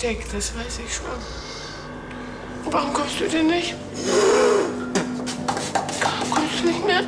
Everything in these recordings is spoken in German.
steckt, das weiß ich schon. Warum kommst du denn nicht? Warum kommst du nicht mehr?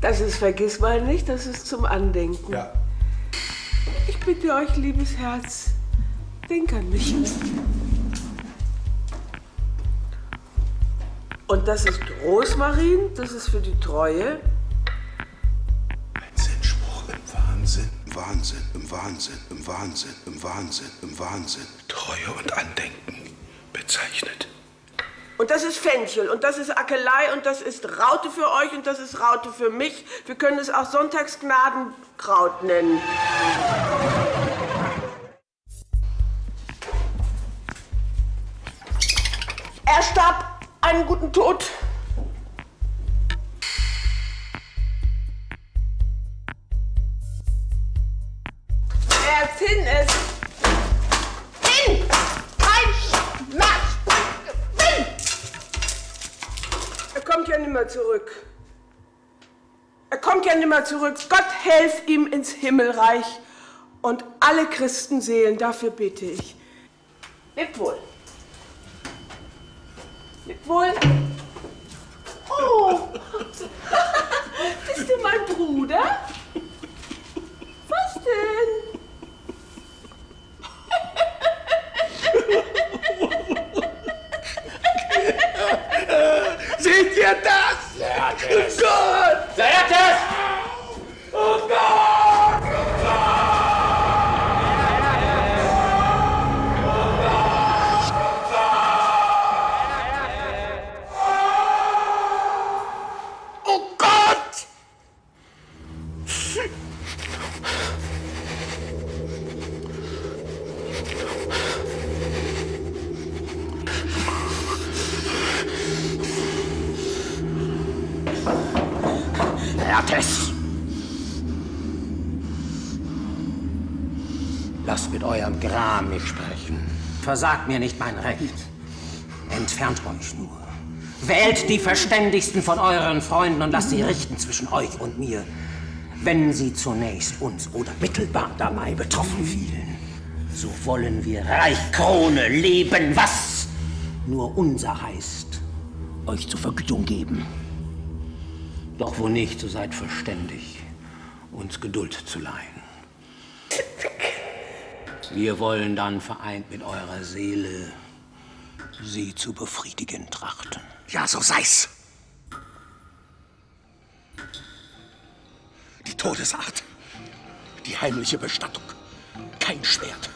Das ist vergiss mal nicht, das ist zum Andenken. Ja. Ich bitte euch, liebes Herz, denk an mich. Und das ist Rosmarin, das ist für die Treue. Ein Sinnspruch im Wahnsinn, im Wahnsinn, im Wahnsinn, im Wahnsinn, im Wahnsinn, im Wahnsinn. Treue und Andenken bezeichnet. Und das ist Fenchel und das ist Akelei und das ist Raute für euch und das ist Raute für mich. Wir können es auch Sonntagsgnadenkraut nennen. Er starb einen guten Tod. Er Finn es. Kommt ja nimmer zurück. Er kommt ja nimmer zurück. Gott helf ihm ins Himmelreich und alle Christenseelen, dafür bete ich. Lebt wohl. Lebt wohl. Oh, bist du mein Bruder? Was denn? Seht ihr das? Laertes! Gott! Laertes! Oh Gott! Oh Gott! Laertes! Lasst mit eurem Gram mich sprechen. Versagt mir nicht mein Recht. Entfernt euch nur. Wählt die verständigsten von euren Freunden und lasst sie richten zwischen euch und mir, wenn sie zunächst uns oder mittelbar dabei betroffen fielen. So wollen wir reich Krone leben, was nur unser heißt, euch zur Vergütung geben. Doch wo nicht, so seid verständig, uns Geduld zu leihen. Wir wollen dann vereint mit eurer Seele sie zu befriedigen trachten. Ja, so sei's. Die Todesart. Die heimliche Bestattung. Kein Schwert,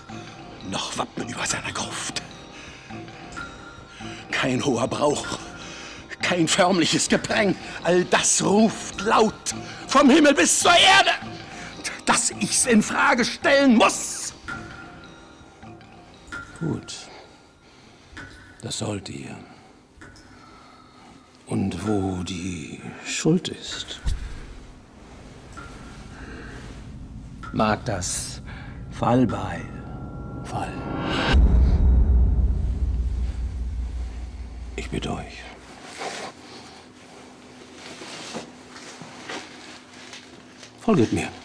noch Wappen über seiner Gruft. Kein hoher Brauch, kein förmliches Gepräng. All das ruft laut vom Himmel bis zur Erde, dass ich's in Frage stellen muss. Gut. Das sollt ihr. Und wo die Schuld ist, mag das Fallbeil fallen. Ich bitte euch. Folget mir.